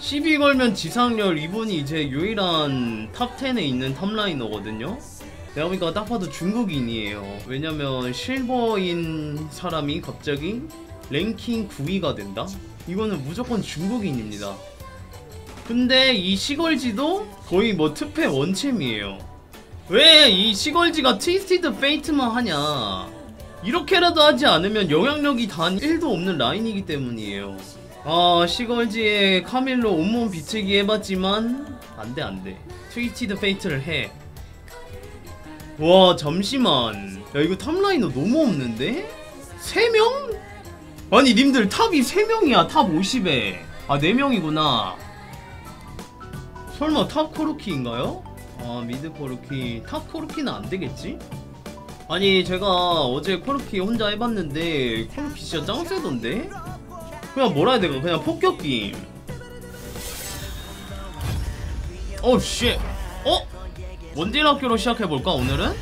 12 걸면 지상렬 이분이 이제 유일한 top 10에 있는 top laner거든요. 내가 보니까 딱 봐도 중국인이에요. 왜냐면 실버인 사람이 갑자기 랭킹 9위가 된다? 이거는 무조건 중국인입니다. 근데 이 시걸지도 거의 뭐 트페 원챔이에요. 왜 이 시걸지가 트위스티드 페이트만 하냐? 이렇게라도 하지 않으면 영향력이 단 1도 없는 라인이기 때문이에요. 아 시걸지의 카밀로 온몸 비틀기 해봤지만 안돼 안돼. 트위스티드 페이트를 해. 와 잠시만 야 이거 top laner 너무 없는데? 3명? 아니 님들 top이 3명이야 top 50에 아 4명이구나 설마 top 코르키인가요? 아 mid 코르키 top 코르키는 안되겠지? 아니 제가 어제 코르키 혼자 해봤는데 코르키 진짜 짱 세던데? 그냥 뭐라 해야 될까 그냥 폭격기 어우 shit 어? 원딜 학교로 시작해볼까 오늘은?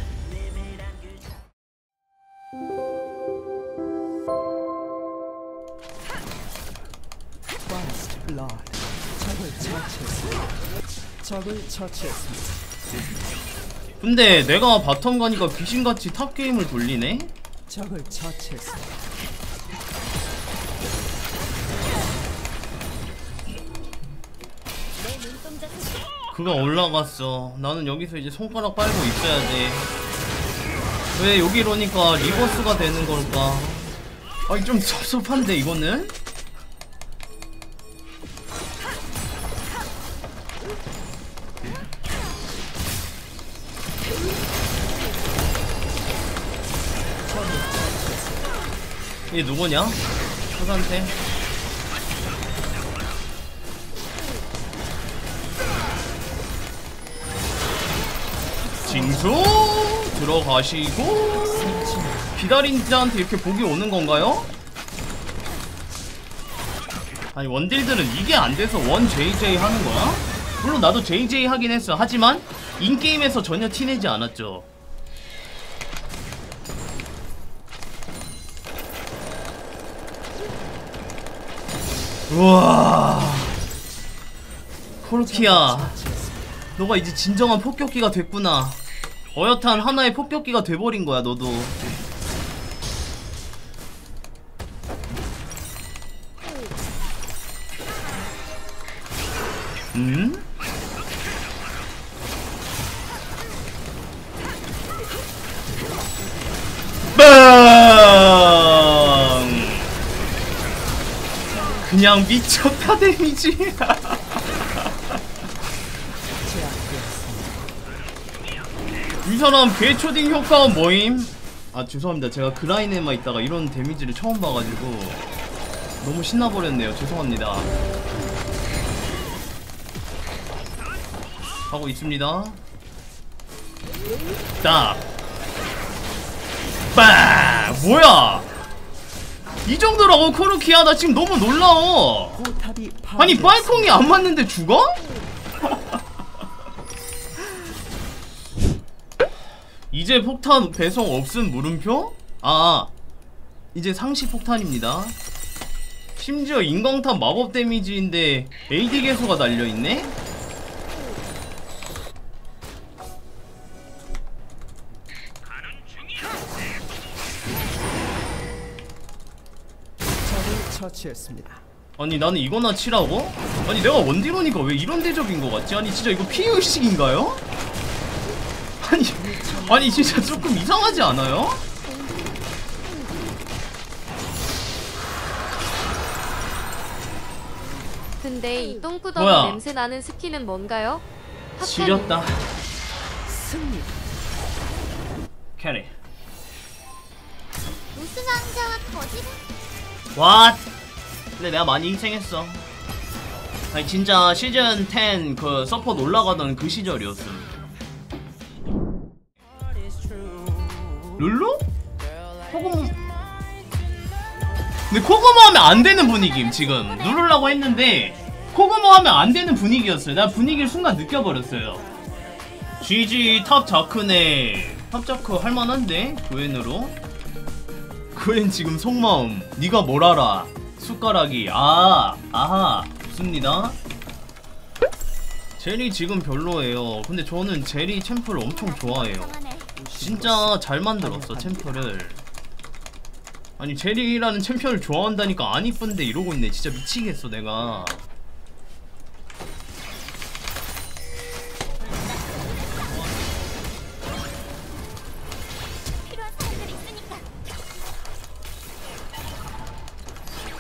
근데 내가 bottom 가니까 귀신같이 top 게임을 돌리네? 적을 처치했습니다. 그가 올라갔어. 나는 여기서 이제 손가락 빨고 있어야 돼. 왜 여기로 오니까 reverse가 되는 걸까? 아니 좀 섭섭한데 이거는? 이게 누구냐? 초산태 징수 들어가시고 기다린 자한테 이렇게 복이 오는 건가요? 아니 원딜들은 이게 안 돼서 원 JJ 하는 거야? 물론 나도 JJ 하긴 했어. 하지만 인게임에서 전혀 티내지 않았죠. 우와 코르키야 너가 이제 진정한 폭격기가 됐구나. 어엿한 하나의 폭격기가 돼버린 거야, 너도. 음? 빵! 그냥 미쳤다 데미지. 이 사람 괴초딩 효과는 뭐임? 아 죄송합니다 제가 그 라인에만 있다가 이런 데미지를 처음 봐가지고 너무 신나버렸네요 죄송합니다 하고 있습니다 딱 빵! 뭐야 이 정도라고 코르키야 나 지금 너무 놀라워 아니. 빨콩이 안 맞는데 죽어? 이제 폭탄 배송 없음 물음표? 아 이제 상시 폭탄입니다 심지어 인광탄 마법 데미지인데 AD 개수가 달려있네? 아니 나는 이거나 치라고? 아니 내가 원딜러니까 왜 이런 대접인 것 같지? 아니 진짜 이거 피해의식인가요? 아니 진짜 조금 이상하지 않아요? 근데 이 똥구덩이 뭐야? 냄새 나는 스킨은 뭔가요? 핫한 지렸다 승리. carry 우승 왕자와 거짓 왓 근데 내가 많이 희생했어 아니 진짜 시즌 10 그 서폿 올라가던 그 시절이었음 룰루? 코그모. 근데 코그모 하면 안 되는 분위기임 지금. 누르려고 했는데 코그모 하면 안 되는 분위기였어요. 나 분위기를 순간 느껴버렸어요. GG top 자크네. top 자크 할만한데 그웬으로. 그웬 지금 속마음. 네가 뭘 알아? 숟가락이. 아 아하. 좋습니다. 제리 지금 별로예요. 근데 저는 제리 챔프를 엄청 좋아해요. 진짜 잘 만들었어 챔프를. 아니 제리라는 챔피언을 좋아한다니까 안 이쁜데 이러고 있네. 진짜 미치겠어 내가.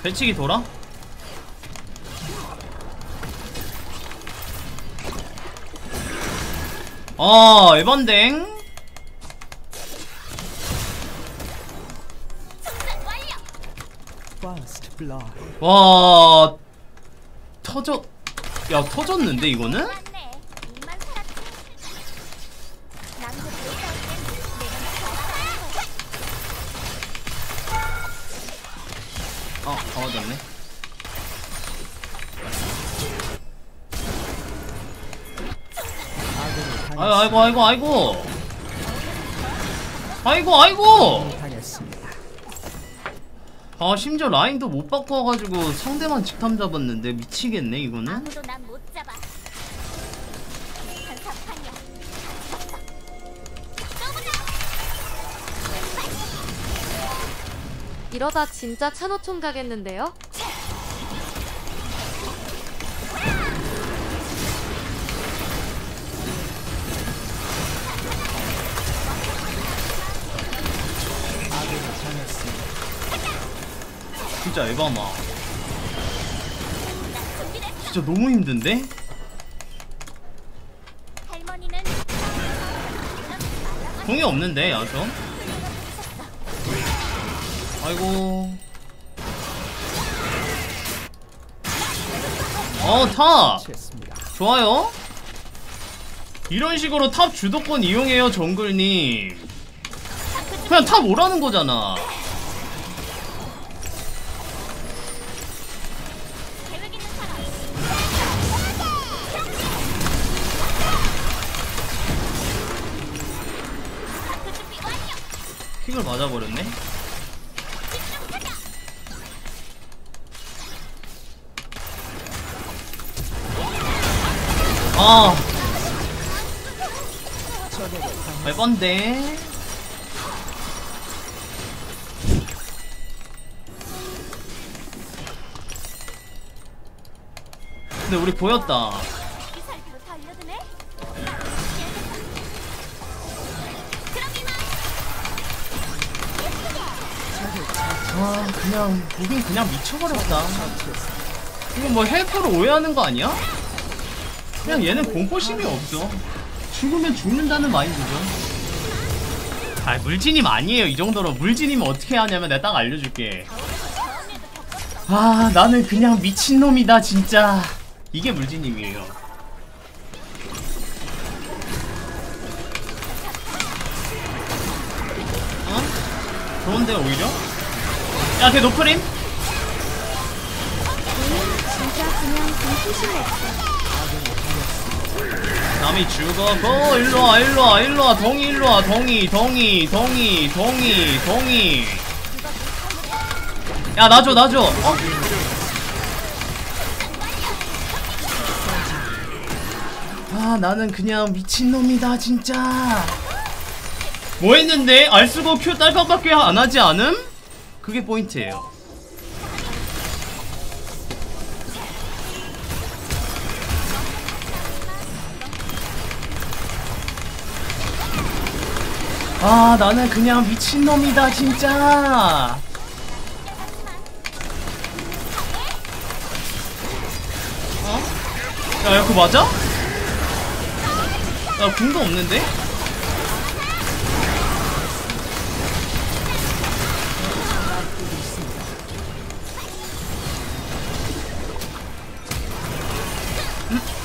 배치기 돌아? 아 에반댕 와 터졌 야 터졌는데 이거는? 아다 맞았네 아이고 아이고 아이고 아이고 아이고 아이고. 아 심지어 라인도 못 바꿔가지고 상대만 직탐 잡았는데 미치겠네 이거는. 이러다 진짜 찬호총 가겠는데요? 진짜 에바마. 진짜 너무 힘든데? 공이 없는데 야전 아이고. 어탑 처치했습니다. 좋아요. 이런 식으로 top 주도권 이용해요 정글님. 그냥 top 오라는 거잖아 킥을 맞아버렸네? 아. 매번데. 근데 우리 보였다 아 그냥 보긴 그냥 미쳐버렸다. 이거 뭐 헬퍼를 오해하는 거 아니야? 그냥 얘는 공포심이 없어 죽으면 죽는다는 마인드죠 아 물지님 아니에요 이 정도로 물지님 어떻게 하냐면 내가 딱 알려줄게 아 나는 그냥 미친놈이다 진짜 이게 물지님이에요 어? 좋은데 오히려? 야걔 노프림? 남이 죽어고 일로와 일로와 일로와. 동이 일로와. 동이 동이 동이 동이 동이. 야 놔줘 놔줘. 어? 아 나는 그냥 미친놈이다 진짜. 뭐 했는데? 알쓰고 큐 딸깍밖에 안 하지 않음? 그게 포인트예요 아 나는 그냥 미친놈이다 진짜 어? 야 이거 맞아? 야 궁도 없는데? Mm-hmm.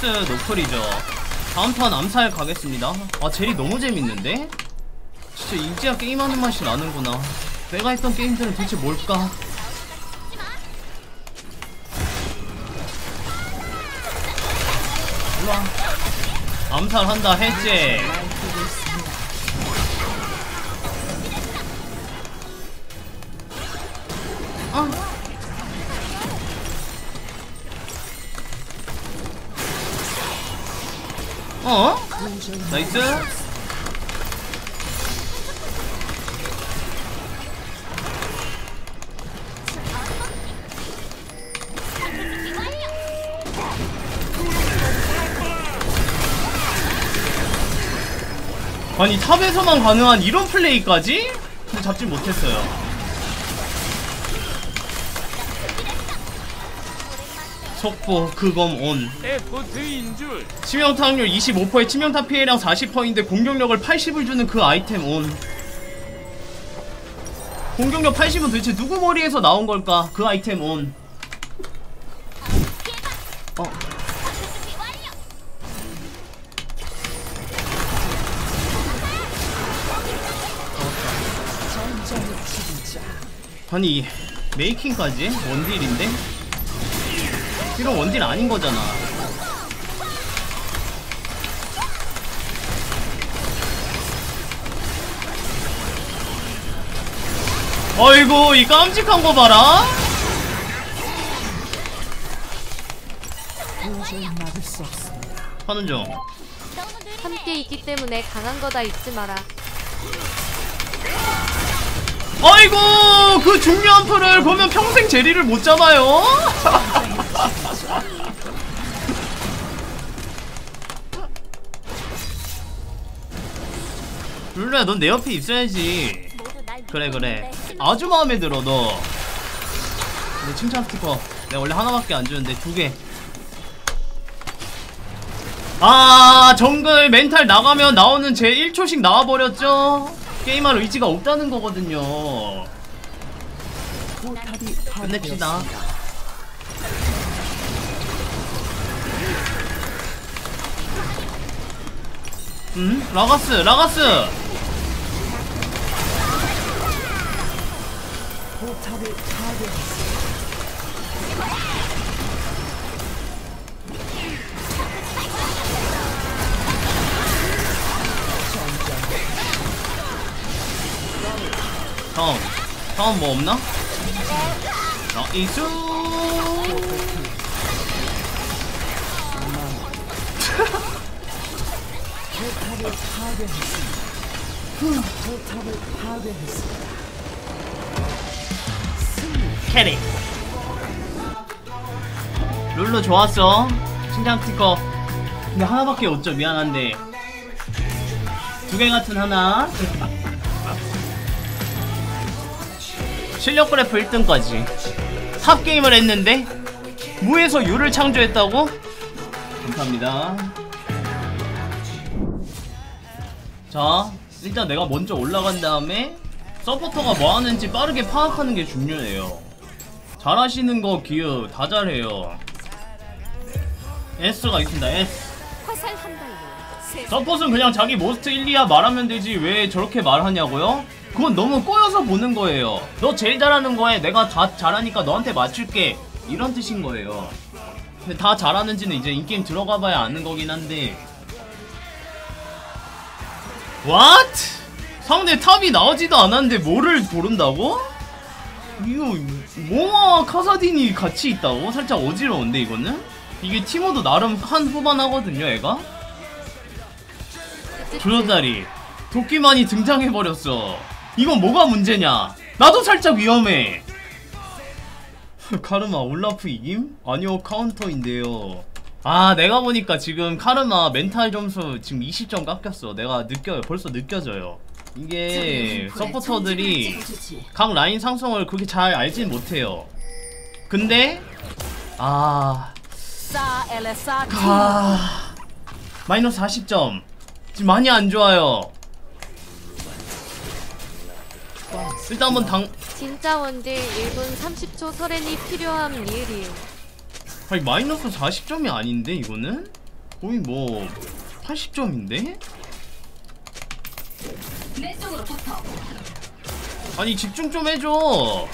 징크스 노플이죠. 다음 판 암살 가겠습니다. 아 젤이 너무 재밌는데? 진짜 이제야 게임하는 맛이 나는구나. 내가 했던 게임들은 도대체 뭘까? 일로와. 암살한다 해제 어? 나이스. 아니 탑에서만 가능한 이런 플레이까지? 잡지 못했어요 속보 그검 온 치명타 확률 25%에 치명타 피해량 40%인데 공격력을 80을 주는 그 아이템 온 공격력 80은 도대체 누구 머리에서 나온 걸까? 그 아이템 온 어. 아니 메이킹까지? 원딜인데? 이런 원딜 아닌 거잖아 어이구 이 깜찍한 거 봐라. 하는 중. 함께 있기 때문에 강한 거다 잊지 마라. 아이고 그 중요한 풀을 보면 평생 제리를 못 잡아요 룰루야 넌 내 옆에 있어야지. 그래 그래. 아주 마음에 들어 너. 근데 칭찬 스티커. 내가 원래 하나밖에 안 주는데 두개. 아 정글 멘탈 나가면 나오는 제 1초씩 나와버렸죠? 게임할 의지가 없다는 거거든요. 끝냅시다 음? 라가스 라가스. 다음 다음 뭐 없나? nice 포탑을 파괴했습니다. 포탑을 파괴했습니다. carry 룰루 좋았어 칭찬 스티커 근데 하나밖에 없죠 미안한데 두 개 같은 하나 실력 그래프 1등까지 top 게임을 했는데 무에서 유를 창조했다고? 감사합니다 자 일단 내가 먼저 올라간 다음에 서포터가 뭐 하는지 빠르게 파악하는 게 중요해요. 잘하시는 거 기우 다 잘해요. S가 있습니다. S. 서폿은 그냥 자기 most 1, 2야 말하면 되지 왜 저렇게 말하냐고요? 그건 너무 꼬여서 보는 거예요. 너 제일 잘하는 거에 내가 다 잘하니까 너한테 맞출게. 이런 뜻인 거예요. 근데 다 잘하는지는 이제 in-game 들어가봐야 아는 거긴 한데 What? 상대 top이 나오지도 않았는데 뭐를 고른다고? 이거 모아와 카사딘이 같이 있다고? 살짝 어지러운데 이거는? 이게 티모도 나름 한 후반 하거든요 애가? 조여다리 도끼만이 등장해버렸어 이건 뭐가 문제냐 나도 살짝 위험해 카르마 올라프 이김? 아니요 카운터인데요 아 내가 보니까 지금 카르마 멘탈 점수 지금 20점 깎였어. 내가 느껴요 벌써 느껴져요. 이게 서포터들이 각 라인 상성을 그렇게 잘 알진 못해요. 근데 아 아 마이너스 40점. 지금 많이 안 좋아요. 일단 한번 당 진짜 원딜 1분 30초 설엔이 필요함 리을이에요. 아니 마이너스 40점이 아닌데 이거는? 거의 뭐 80점인데? 내 쪽으로 붙어. 아니 집중 좀 해줘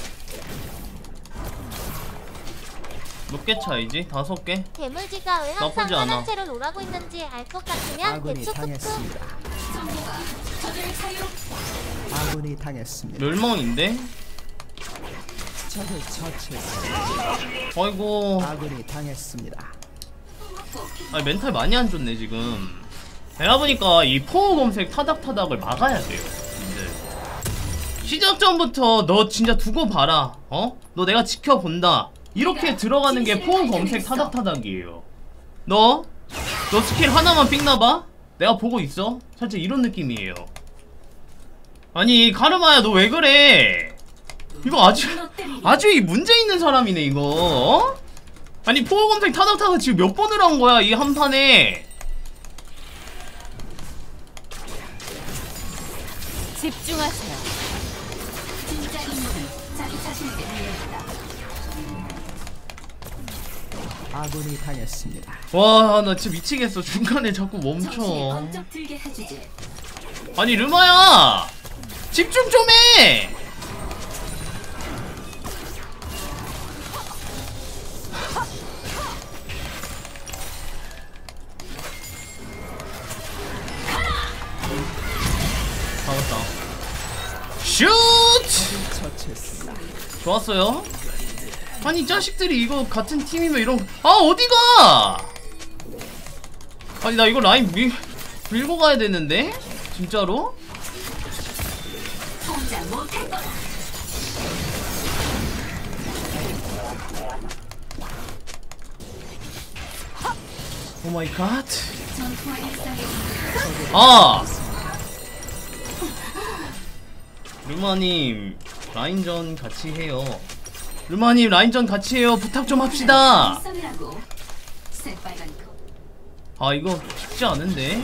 몇 개 차이지? 다섯 개? 괴물지가 왜 항상. 화난 채로 놀아고 있는지 알 것 같으면 대충 끄끄. 아군이 당했습니다. 멸망인데? 적을 처치했습니다. 아이고 아군이 당했습니다. 아니 멘탈 많이 안 좋네 지금 내가 보니까 이 fow 검색 타닥타닥을 막아야 돼요 님들 시작 전부터 너 진짜 두고 봐라 어? 너 내가 지켜본다 이렇게 들어가는 게 fow 검색 타닥타닥이에요 너? 너 스킬 하나만 삑나봐? 내가 보고 있어? 살짝 이런 느낌이에요 아니 카르마야 너 왜 그래 이거 아주 아주 이 문제 있는 사람이네 이거 어? 아니 포호 검색 타닥타닥 지금 몇 번을 한 거야 이 한 판에 집중하세요. 진짜 인물은 자기 자신에게 달려있다. 아군이 당했습니다. 와 나 진짜 미치겠어 중간에 자꾸 멈춰. 아니 르마야 집중 좀 해 좋았어요. 아니 이 자식들이 이거 같은 팀이면 이런 아 어디가? 아니 나 이거 라인 밀, 밀고 가야 되는데? 진짜로. oh my god. 아! 루마님 라인전 같이 해요 루마님 라인전 같이 해요 부탁 좀 합시다. 아 이거 쉽지 않은데.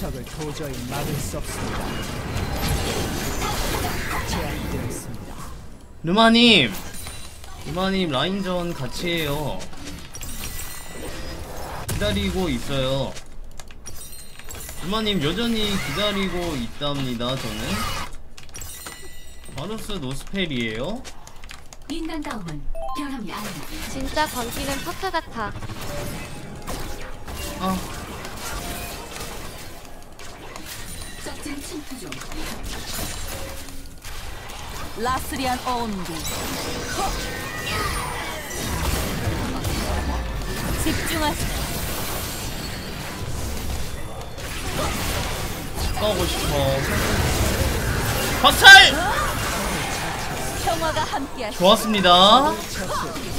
적을 도저히 막을 수 없습니다. 제압되었습니다. 루마님 루마님 라인전 같이 해요 기다리고 있어요 루마님 여전히 기다리고 있답니다 저는 바루스 노스펠이에요 인간다움은 변함이 아니다. 진짜 건기는 퍼트 같아. 아 적진 침투 중. 라스리안 온디. 집중하세요. 가고 싶어 함께하시. 좋았습니다.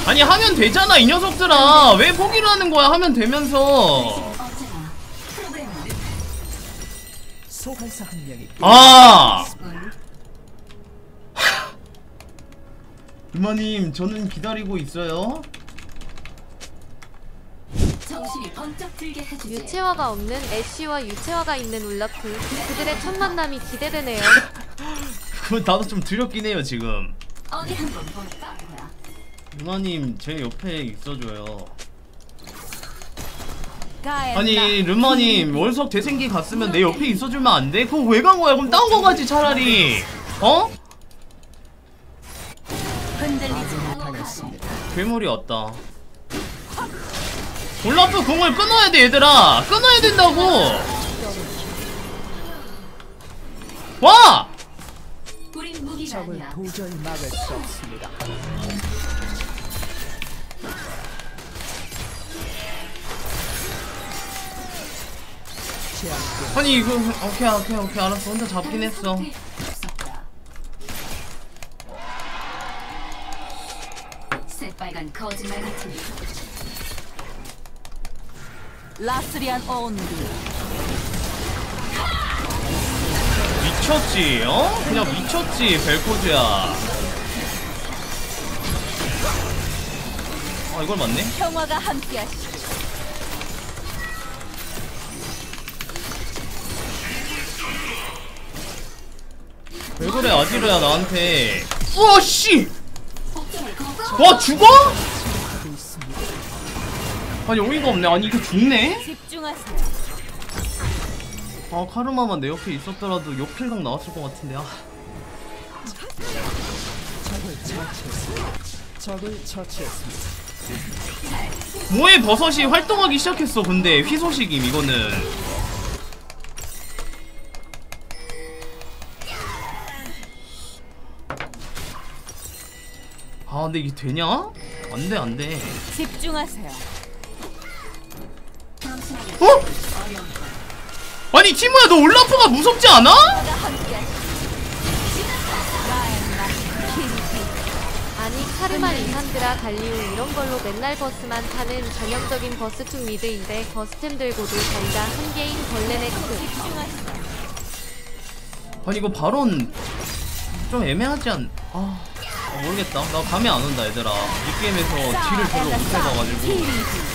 아니 하면 되잖아 이 녀석들아 왜 포기를 하는 거야 하면 되면서 아 운. 루마님 저는 기다리고 있어요 정신이 번쩍 들게 해주지. 유채화가 없는 애쉬와 유채화가 있는 울라프. 그들의 첫 만남이 기대되네요. 그건 나도 좀 두렵긴 해요 지금? 루마님 제 옆에 있어줘요. 아니 루마님 월석 대생기 갔으면 내 옆에 있어주면 안 돼? 그거 왜 간 거야 그럼 딴 거 가지 차라리 어? 괴물이 왔다 올라프 공을 끊어야 돼 얘들아 끊어야 된다고 와! 적을. 도저히 막을 수 없습니다. 아니 이거 오케이 오케이 오케이 알았어 혼자 잡긴 했어 없었다. 새빨간 거짓말 같은 일. 라스리안 온디. 미쳤지 어? 그냥 미쳤지 벨코즈야 아 이걸 맞네? 평화가 함께하시. 왜 그래 아지르야 나한테 우와 씨! 와 죽어? 아니 어이가 없네 아니 이거 죽네? 집중하세요. 아 카르마만 내 옆에 있었더라도 역킬각 나왔을 것 같은데 아 적을 처치했습니다. 적을 처치했습니다. 뭐해 버섯이 활동하기 시작했어 근데 희소식임 이거는 아 근데 이게 되냐? 안돼 안돼 집중하세요. 어? 아니 티모야 너 올라프가 무섭지 않아? 아니 카르마 리산드라 갈리오 이런 걸로 맨날 버스만 타는 전형적인 버스투 mid인데 버스템 들고도 자기가 한 개인 벌레네 크. 아니 이거 발언 좀 애매하지 않... 아... 아, 모르겠다 나 감이 안 온다 얘들아 이 게임에서 딜을 별로 못해봐가지고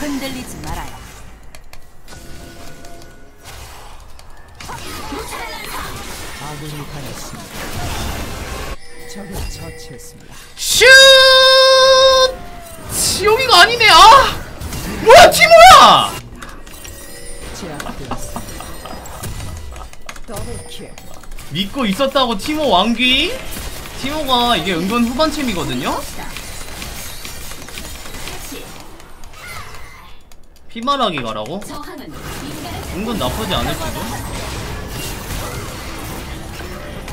흔들리지 말아요. 아군이 당했습니다. 적을 처치했습니다. 슛! 여기가 아니네 아! 뭐야 티모야! 제압되었습니다. 더블킬. 믿고 있었다고 티모 왕귀? 티모가 이게 은근 후반챔이거든요? 피말하기 가라고? 은근 나쁘지 않을지도?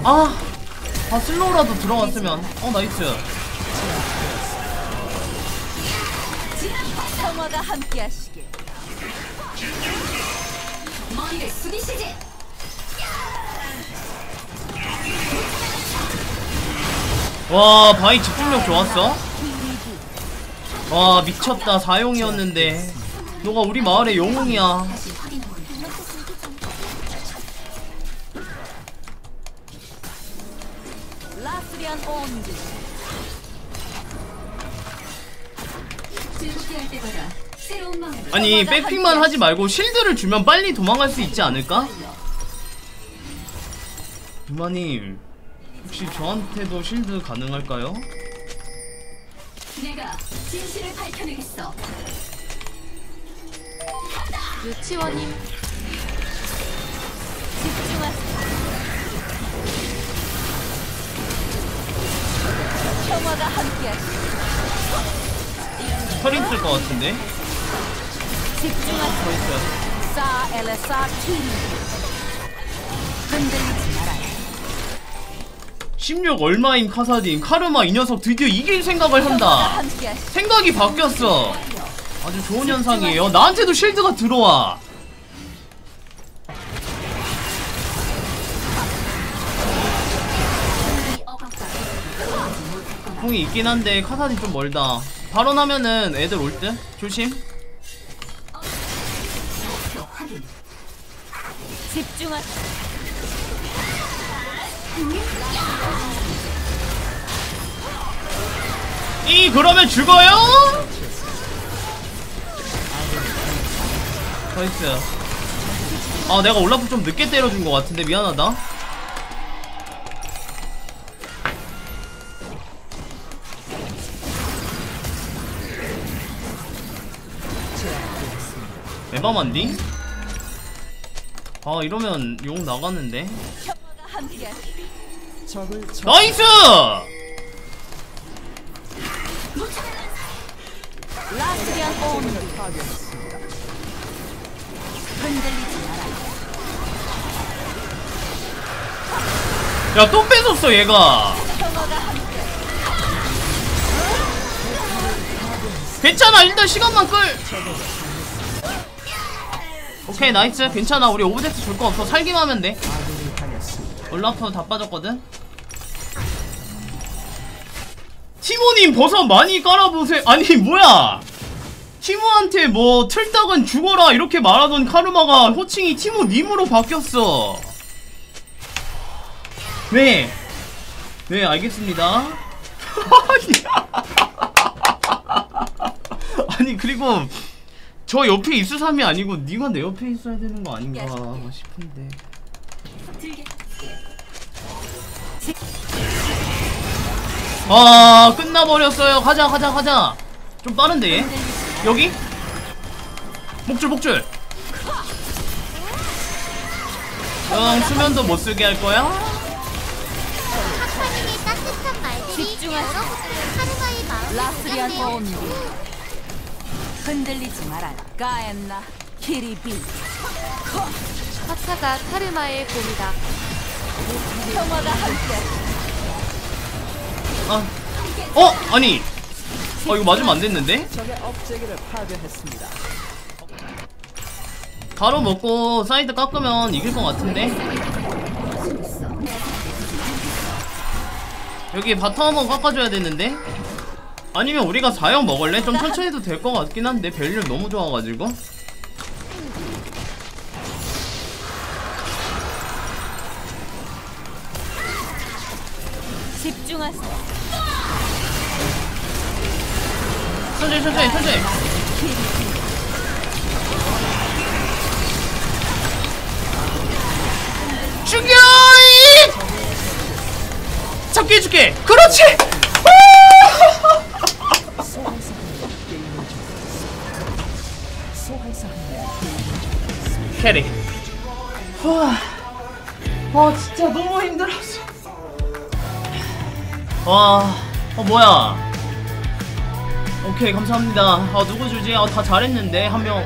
아! 아 slow라도 들어갔으면 어 nice 함께하시길. 머리를 숙이시지. 와 바이 집중력 좋았어? 와 미쳤다. 사용이었는데. 너가 우리 마을의 영웅이야. 아니 백핑만 하지 말고 실드를 주면 빨리 도망갈 수 있지 않을까? 누마님 혹시 저한테도 실드 가능할까요? 내가 진실을 밝혀내겠어. 유치원님. 집중하세요. 평화가 함께하시길. 털 있을 것 같은데 집중하세요. 사 엘레사 티. 흔들리지. 16 얼마인 카사딘 카르마 이 녀석 드디어 이길 생각을 한다. 생각이 바뀌었어 아주 좋은 현상이에요 나한테도 실드가 들어와 이 억압과 못했거나 궁이 있긴 한데 카사딘 좀 멀다 발언하면은 애들 올 듯? 조심. 집중하세요. 이 그러면 죽어요? 나이스 아 내가 올라프 좀 늦게 때려준 것 같은데 미안하다 에바만디? 아 이러면 용 나가는데 나이스! 야 또 뺏었어 얘가. 괜찮아 일단 시간만 끌. 오케이 nice. 괜찮아. 우리 object 줄 거 없어. 살기만 하면 돼 올라프 다 빠졌거든 티모님 버섯 많이 깔아보세요 아니 뭐야 티모한테 뭐 틀딱은 죽어라 이렇게 말하던 카르마가 호칭이 티모님으로 바뀌었어 네. 네, 알겠습니다. 아니 그리고 저 옆에 있을 사람이 아니고 네가 내 옆에 있어야 되는 거 아닌가 싶은데 들게. 아 끝나버렸어요 가자 가자 가자 좀 빠른데 얘? 여기? 목줄 목줄 응 수면도 못쓰게 할 거야? 하카님의 따뜻한 말들이 여러분의 카르마의 마음을 라스리안 울렸네요. 보온기 흔들리지 말아라 까엠나 키리비 하차가 카르마의 봄이다. 평화가 함께 아 어? 아니 어 이거 맞으면 안 됐는데? 바로 먹고 사이드 깎으면 이길 것 같은데? 여기 bottom 한번 깎아줘야 되는데? 아니면 우리가 4용 먹을래? 좀 천천히 해도 될 것 같긴 한데 value 너무 좋아가지고 집중하세요 천천히 천천히 천천히! 이! 잡게 해줄게 그렇지! 캐리 와, 와 진짜 너무 힘들었어 와, 어 뭐야? 오케이 감사합니다. 아 누구 주지? 아, 다 잘했는데 한명.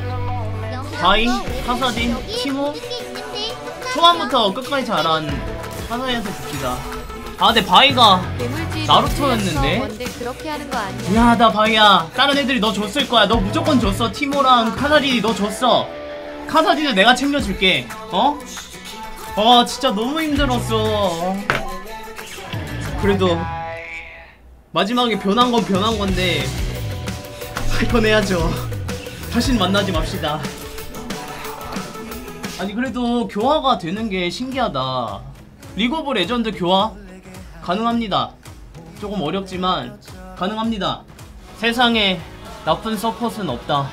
바이, 카사딘, 티모? 초반부터 끝까지 잘한 하나에서 줍시다. 아 근데 바이가 나루토였는데? 미안하다 바이야. 다른 애들이 너 줬을 거야. 너 무조건 줬어. 티모랑 카사딘이 너 줬어. 카사딘은 내가 챙겨줄게. 어? 와 진짜 너무 힘들었어. 그래도 마지막에 변한 건 변한 건데 이건 해야죠. 다신 만나지 맙시다. 아니 그래도 교화가 되는 게 신기하다. 리그 오브 레전드 교화? 가능합니다. 조금 어렵지만 가능합니다. 세상에 나쁜 서폿은 없다